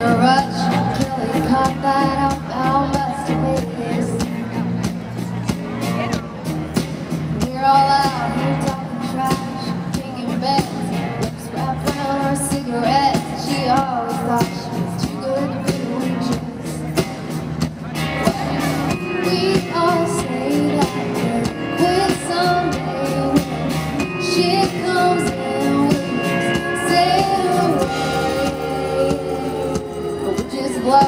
A rush,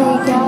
Africa.